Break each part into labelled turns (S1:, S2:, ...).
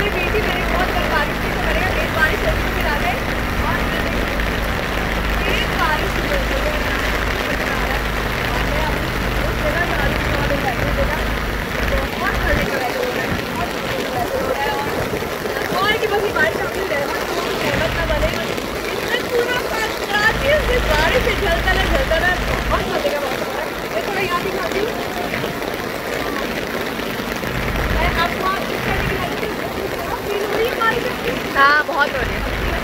S1: गई थी मेरी बहुत बड़ी बारिश तो मैंने कहा तेज बारिश है तो फिर आ गए और तेज बारिश हुई है और मैं अपनी उस जगह जा रही हूँ और बैठने जगह बहुत मज़े का वैसे हो रहा है बहुत मज़े का वैसे हो रहा है और और की बस ये बारिश अपनी रहमत हो रहमत ना बने इसमें पूरा रात इस बारिश से झलता ना झलता ना बहुत मज़े का मौसम है मैं थोड़ा यहाँ दिखाती हूँ मैं आपको इस तरह दिखाती हूँ फील हो रही है बारिश अपनी
S2: हाँ बहुत हो रही है
S1: बारिश।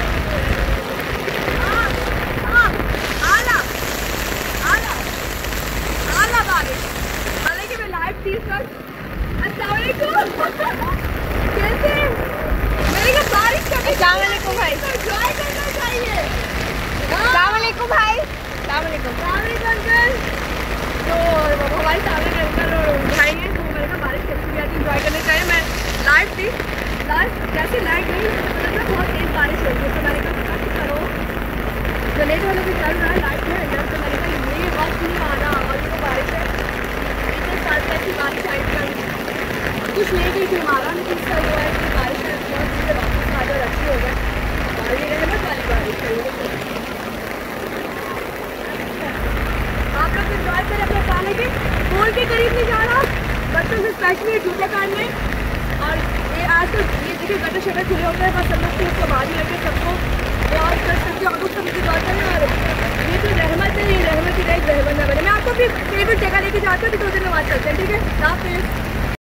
S1: कैसे बारिश का
S2: अस्सलाम वालेकुम भाई।
S1: enjoy करना चाहिए।
S2: सलामकुम भाई सलामकुम
S1: अस्सलाम वालेकुम अंकल। तो हमारे सामने के अंकल और भाई हैं तो मैंने कहा बारिश कैसी भी आती इंजॉय करनी चाहिए मैं लाइव थी लाइव जैसे लाइट गई तो ना बहुत तेज बारिश हो गई तो मैंने कहा क्या करो जनेट चल रहा है लाइट तो नहीं और ये तो बारिश है। है। है हो ये है करें अपने खाने के। पोल के करीब नहीं जाना बच्चों से स्पेशली और ये आजकल ये देखिए गटर शटर खुले होते हैं बस हम लोग उसको बाहर ही रखे सबको और कर सकते हो कुछ समझ बात है ना और ये तो रहमत रहमत ही रहे रहमत ना बने मैं हूँ तो नमाज़ चलते हैं? ठीक है